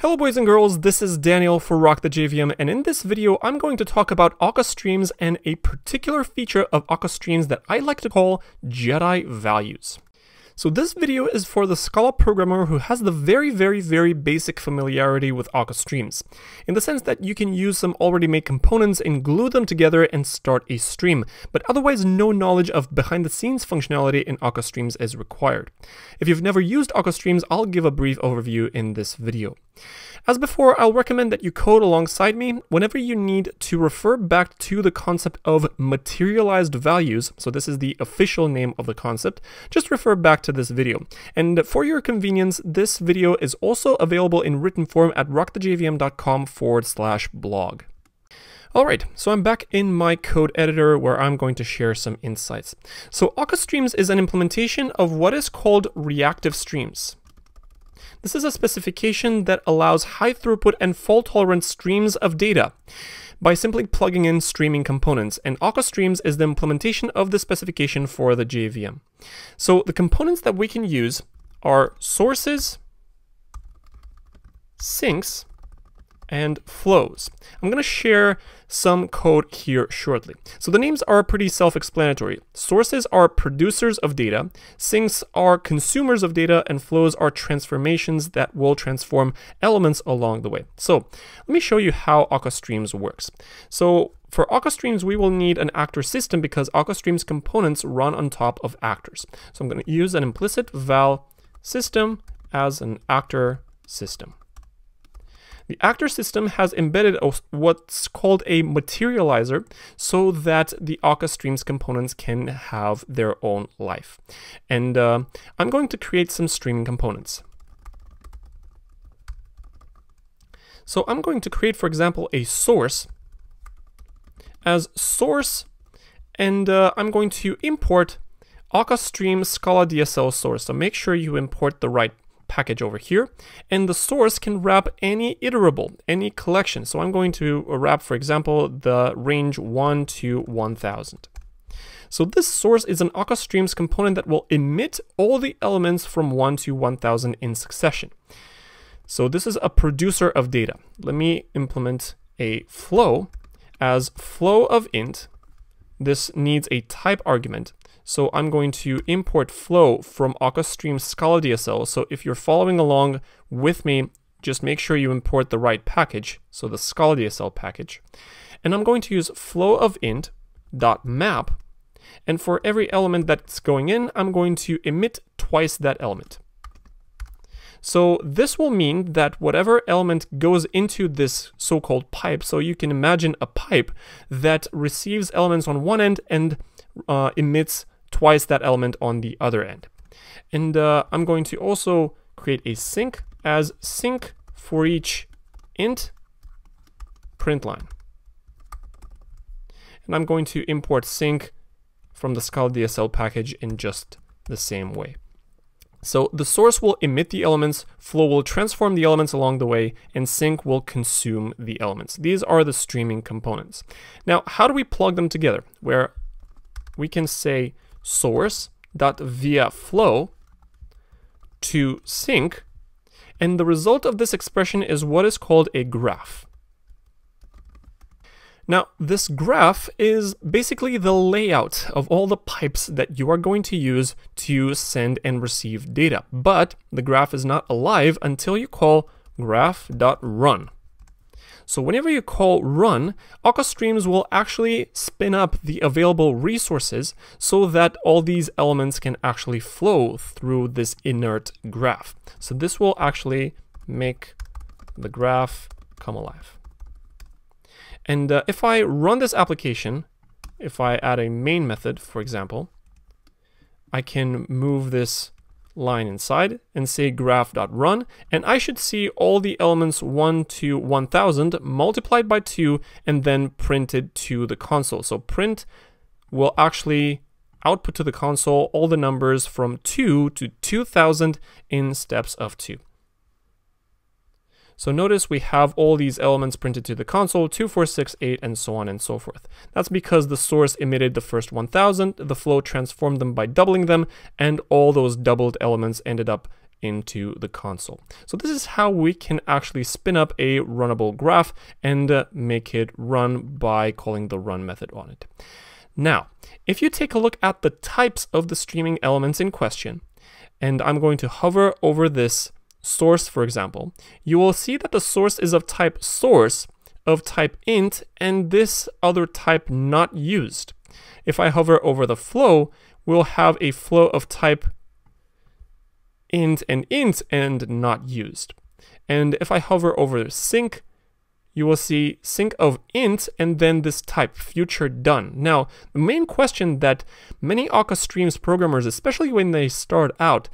Hello boys and girls, this is Daniel for Rock the JVM and in this video I'm going to talk about Akka streams and a particular feature of Akka streams that I like to call Jedi values. So this video is for the Scala programmer who has the very, very, very basic familiarity with Akka streams, in the sense that you can use some already made components and glue them together and start a stream, but otherwise no knowledge of behind-the-scenes functionality in Akka streams is required. If you've never used Akka streams, I'll give a brief overview in this video. As before, I'll recommend that you code alongside me whenever you need to refer back to the concept of materialized values, so this is the official name of the concept, just refer back to this video. And for your convenience, this video is also available in written form at rockthejvm.com forward slash blog. Alright, so I'm back in my code editor where I'm going to share some insights. So Akka Streams is an implementation of what is called reactive streams. This is a specification that allows high throughput and fault tolerant streams of data by simply plugging in streaming components, and Akka Streams is the implementation of the specification for the JVM. So the components that we can use are sources, sinks, and flows. I'm going to share some code here shortly. So the names are pretty self-explanatory. Sources are producers of data, sinks are consumers of data, and flows are transformations that will transform elements along the way. So let me show you how Akka Streams works. So for Akka Streams, we will need an actor system because Akka Streams components run on top of actors. So I'm going to use an implicit val system as an actor system. The actor system has embedded what's called a materializer so that the Akka Streams components can have their own life. And uh, I'm going to create some streaming components. So I'm going to create, for example, a source as source, and uh, I'm going to import Akka Stream Scala DSL source. So make sure you import the right package over here. And the source can wrap any iterable, any collection. So I'm going to wrap, for example, the range 1 to 1000. So this source is an Akka Streams component that will emit all the elements from 1 to 1000 in succession. So this is a producer of data. Let me implement a flow as flow of int. This needs a type argument. So I'm going to import flow from Akka Stream Scala DSL. So if you're following along with me, just make sure you import the right package, so the Scala DSL package. And I'm going to use flow of int dot map, and for every element that's going in, I'm going to emit twice that element. So this will mean that whatever element goes into this so-called pipe, so you can imagine a pipe that receives elements on one end and uh, emits twice that element on the other end. And uh, I'm going to also create a sink as sink for each int print line. And I'm going to import sink from the Scala DSL package in just the same way. So the source will emit the elements, flow will transform the elements along the way, and sink will consume the elements. These are the streaming components. Now, how do we plug them together? Where we can say source dot via flow to sink, and the result of this expression is what is called a graph. Now, this graph is basically the layout of all the pipes that you are going to use to send and receive data, but the graph is not alive until you call graph.run. So whenever you call run, Akka Streams will actually spin up the available resources so that all these elements can actually flow through this inert graph. So this will actually make the graph come alive. And uh, if I run this application, if I add a main method, for example, I can move this line inside and say graph.run and I should see all the elements 1 to 1000 multiplied by 2 and then printed to the console. So print will actually output to the console all the numbers from 2 to 2000 in steps of 2. So notice we have all these elements printed to the console, 2, 4, 6, 8, and so on and so forth. That's because the source emitted the first 1000, the flow transformed them by doubling them, and all those doubled elements ended up into the console. So this is how we can actually spin up a runnable graph and uh, make it run by calling the run method on it. Now, if you take a look at the types of the streaming elements in question, and I'm going to hover over this source, for example, you will see that the source is of type source, of type int, and this other type not used. If I hover over the flow, we'll have a flow of type int and int and not used. And if I hover over sink, you will see sink of int and then this type future done. Now, the main question that many Akka Streams programmers, especially when they start out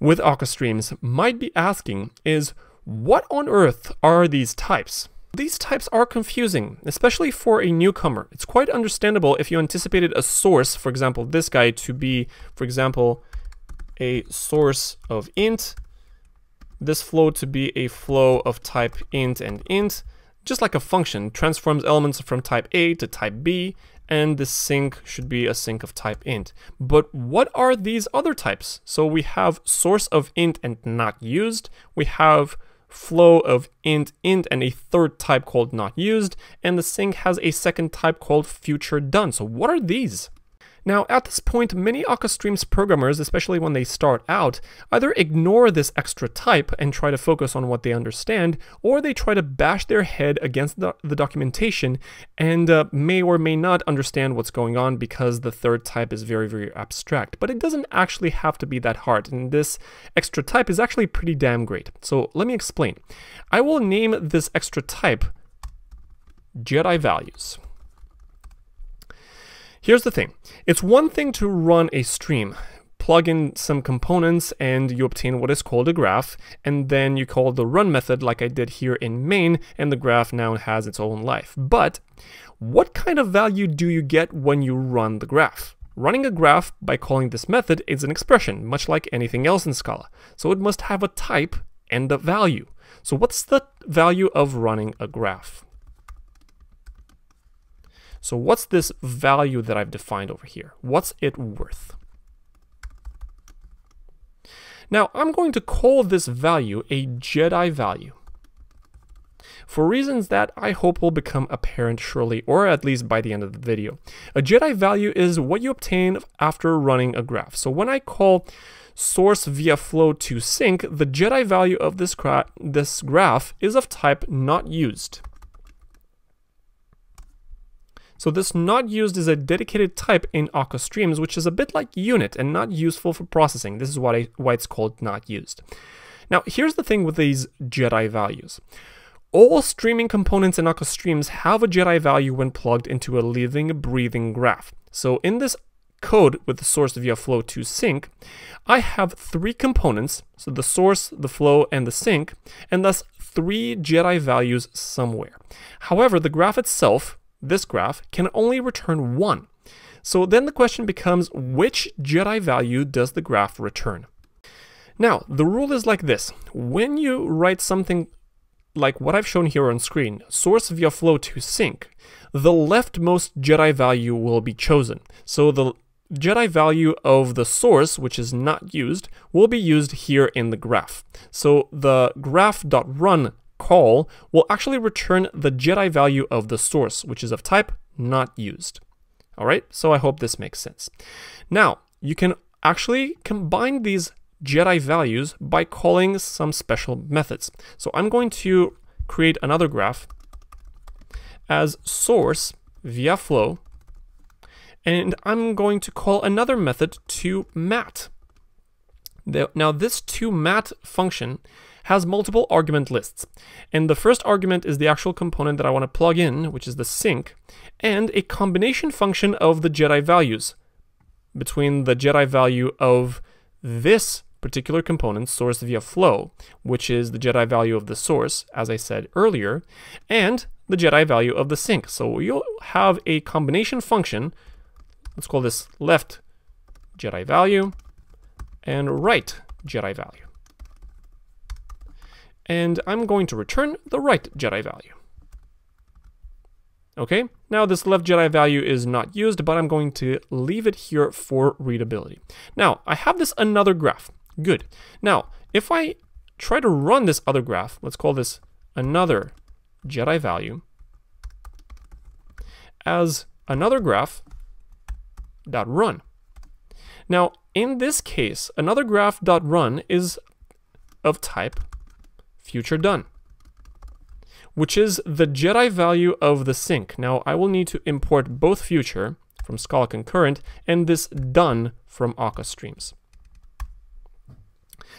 with Akka Streams, might be asking is what on earth are these types? These types are confusing, especially for a newcomer. It's quite understandable if you anticipated a source, for example, this guy to be, for example, a source of int, this flow to be a flow of type int and int, just like a function, transforms elements from type A to type B, and the sink should be a sink of type int. But what are these other types? So we have source of int and not used, we have flow of int int and a third type called not used, and the sink has a second type called future done. So what are these? Now, at this point, many Akka Streams programmers, especially when they start out, either ignore this extra type and try to focus on what they understand, or they try to bash their head against the, the documentation and uh, may or may not understand what's going on because the third type is very, very abstract. But it doesn't actually have to be that hard, and this extra type is actually pretty damn great. So let me explain. I will name this extra type Jedi values. Here's the thing. It's one thing to run a stream, plug in some components and you obtain what is called a graph, and then you call the run method like I did here in main, and the graph now has its own life. But what kind of value do you get when you run the graph? Running a graph by calling this method is an expression, much like anything else in Scala. So it must have a type and a value. So what's the value of running a graph? So what's this value that I've defined over here? What's it worth? Now I'm going to call this value a Jedi value for reasons that I hope will become apparent shortly, or at least by the end of the video. A Jedi value is what you obtain after running a graph. So when I call source via flow to sink, the Jedi value of this, gra this graph is of type not used. So this not used is a dedicated type in Akka streams, which is a bit like unit and not useful for processing. This is why, why it's called not used. Now, here's the thing with these Jedi values. All streaming components in Akka streams have a Jedi value when plugged into a living, breathing graph. So in this code with the source via flow to sink, I have three components, so the source, the flow, and the sink, and thus three Jedi values somewhere. However, the graph itself this graph can only return one. So then the question becomes, which Jedi value does the graph return? Now, the rule is like this. When you write something like what I've shown here on screen, source via flow to sink, the leftmost Jedi value will be chosen. So the Jedi value of the source, which is not used, will be used here in the graph. So the graph.run call will actually return the Jedi value of the source, which is of type not used. All right, so I hope this makes sense. Now, you can actually combine these Jedi values by calling some special methods. So I'm going to create another graph as source via flow, and I'm going to call another method to mat. Now this to mat function has multiple argument lists. And the first argument is the actual component that I want to plug in, which is the sink, and a combination function of the Jedi values between the Jedi value of this particular component, source via flow, which is the Jedi value of the source, as I said earlier, and the Jedi value of the sink. So you'll have a combination function, let's call this left Jedi value and right Jedi value and I'm going to return the right Jedi value. Okay, now this left Jedi value is not used, but I'm going to leave it here for readability. Now, I have this another graph. Good. Now, if I try to run this other graph, let's call this another Jedi value, as another graph dot run. Now, in this case, another graph dot run is of type future done, which is the Jedi value of the sink. Now, I will need to import both future from Scala concurrent and this done from Akka streams.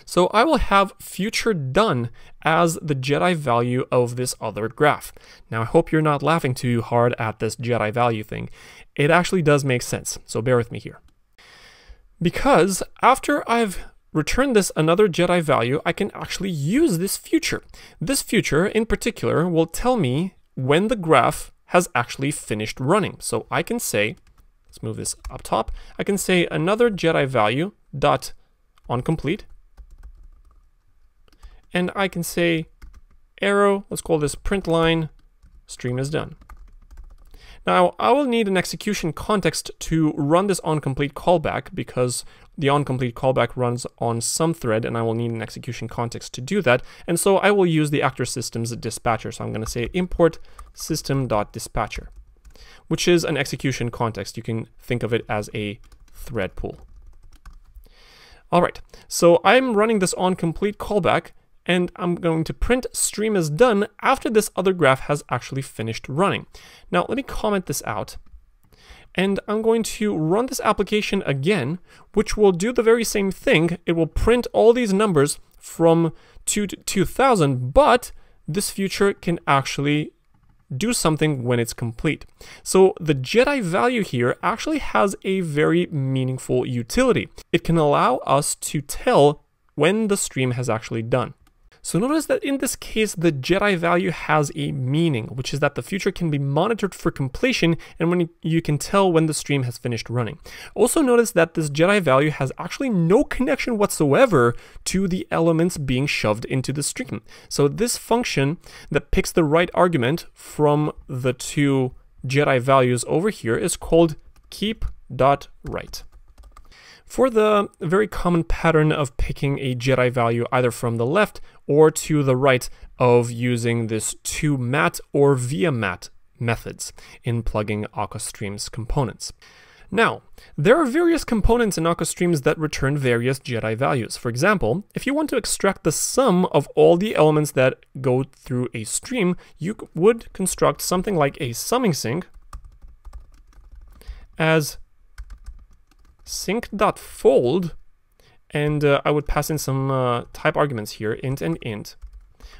So I will have future done as the Jedi value of this other graph. Now I hope you're not laughing too hard at this Jedi value thing. It actually does make sense, so bear with me here. Because after I've returned this another Jedi value, I can actually use this future. This future in particular will tell me when the graph has actually finished running. So I can say, let's move this up top, I can say another Jedi value dot on complete and I can say arrow, let's call this print line, stream is done. Now, I will need an execution context to run this onComplete callback because the onComplete callback runs on some thread and I will need an execution context to do that. And so I will use the actor systems dispatcher. So I'm going to say import system.dispatcher, which is an execution context. You can think of it as a thread pool. All right, so I'm running this onComplete callback and I'm going to print stream is done after this other graph has actually finished running. Now let me comment this out. And I'm going to run this application again, which will do the very same thing. It will print all these numbers from 2 to 2000, but this future can actually do something when it's complete. So the Jedi value here actually has a very meaningful utility. It can allow us to tell when the stream has actually done. So notice that in this case, the Jedi value has a meaning, which is that the future can be monitored for completion and when you can tell when the stream has finished running. Also notice that this Jedi value has actually no connection whatsoever to the elements being shoved into the stream. So this function that picks the right argument from the two Jedi values over here is called keep.right. For the very common pattern of picking a Jedi value either from the left or to the right of using this to mat or via mat methods in plugging Akka Streams components. Now, there are various components in Akka Streams that return various Jedi values. For example, if you want to extract the sum of all the elements that go through a stream, you would construct something like a summing sink as sink.fold, and uh, I would pass in some uh, type arguments here, int and int.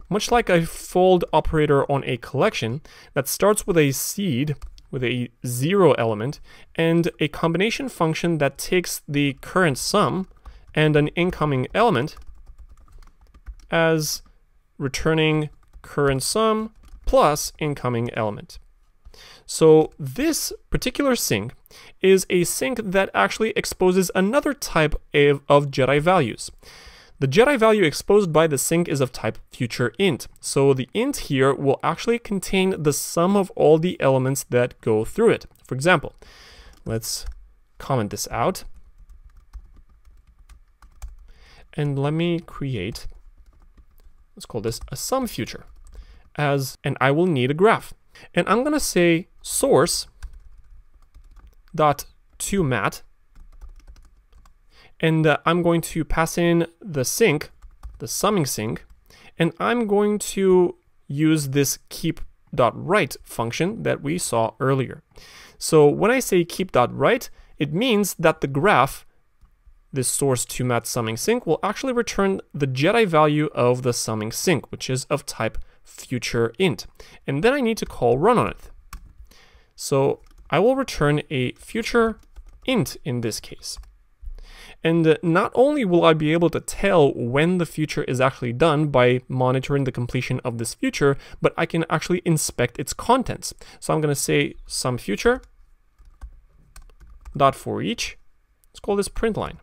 Much like a fold operator on a collection that starts with a seed, with a zero element, and a combination function that takes the current sum and an incoming element as returning current sum plus incoming element. So this particular sink is a sink that actually exposes another type of, Jedi values. The Jedi value exposed by the sink is of type future int. So the int here will actually contain the sum of all the elements that go through it. For example, let's comment this out. And let me create, let's call this a sum future as, and I will need a graph. And I'm to say source dot to mat and uh, I'm going to pass in the sink, the summing sink, and I'm going to use this keep.right function that we saw earlier. So when I say keep.right, it means that the graph, this source to mat summing sink, will actually return the Jedi value of the summing sink, which is of type future int. And then I need to call run on it. So I will return a future int in this case. And not only will I be able to tell when the future is actually done by monitoring the completion of this future, but I can actually inspect its contents. So I'm going to say sum future dot for each. Let's call this print line,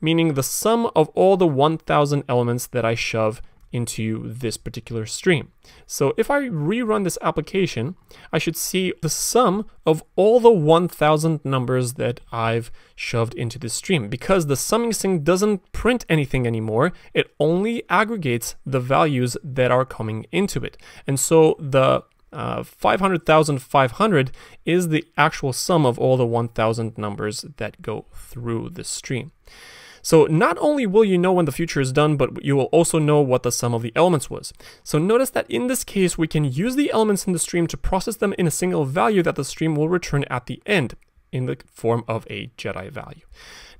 meaning the sum of all the 1000 elements that I shove into this particular stream. So if I rerun this application, I should see the sum of all the 1000 numbers that I've shoved into this stream. Because the summing string doesn't print anything anymore, it only aggregates the values that are coming into it. And so the uh, 500,500 is the actual sum of all the 1000 numbers that go through the stream. So not only will you know when the future is done, but you will also know what the sum of the elements was. So notice that in this case, we can use the elements in the stream to process them in a single value that the stream will return at the end in the form of a Jedi value.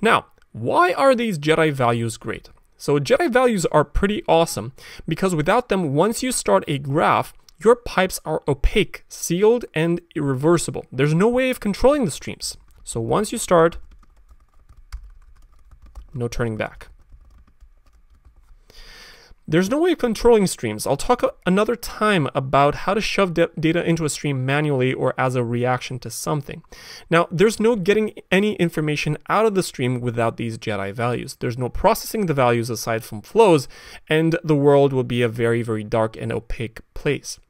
Now, why are these Jedi values great? So Jedi values are pretty awesome because without them, once you start a graph, your pipes are opaque, sealed, and irreversible. There's no way of controlling the streams. So once you start, no turning back. There's no way of controlling streams. I'll talk another time about how to shove data into a stream manually or as a reaction to something. Now, there's no getting any information out of the stream without these Jedi values. There's no processing the values aside from flows, and the world will be a very, very dark and opaque place.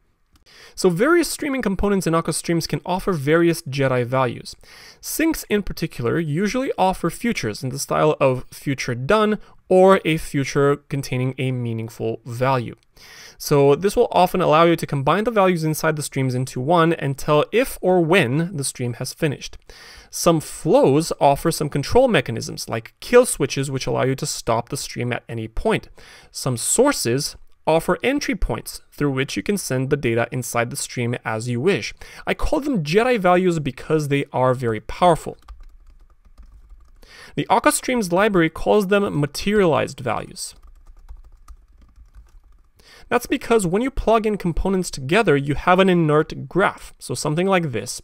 So various streaming components in Akka Streams can offer various Jedi values. Sinks in particular usually offer futures in the style of future done or a future containing a meaningful value. So this will often allow you to combine the values inside the streams into one and tell if or when the stream has finished. Some flows offer some control mechanisms like kill switches which allow you to stop the stream at any point. Some sources offer entry points through which you can send the data inside the stream as you wish. I call them Jedi values because they are very powerful. The Akka Streams library calls them materialized values. That's because when you plug in components together, you have an inert graph, so something like this.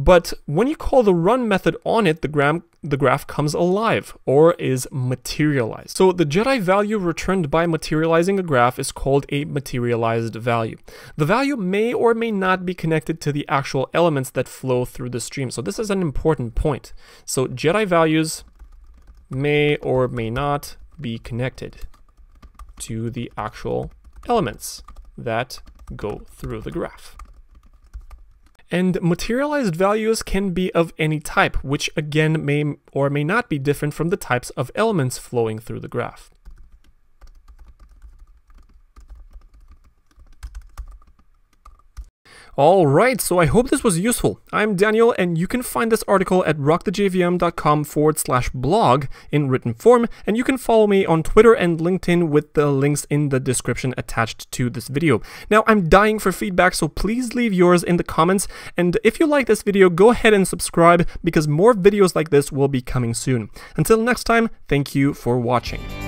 But when you call the run method on it, the, gram, the graph comes alive or is materialized. So the Jedi value returned by materializing a graph is called a materialized value. The value may or may not be connected to the actual elements that flow through the stream. So this is an important point. So Jedi values may or may not be connected to the actual elements that go through the graph. And materialized values can be of any type, which again may or may not be different from the types of elements flowing through the graph. Alright, so I hope this was useful. I'm Daniel, and you can find this article at rockthejvm.com forward slash blog in written form, and you can follow me on Twitter and LinkedIn with the links in the description attached to this video. Now, I'm dying for feedback, so please leave yours in the comments, and if you like this video, go ahead and subscribe, because more videos like this will be coming soon. Until next time, thank you for watching.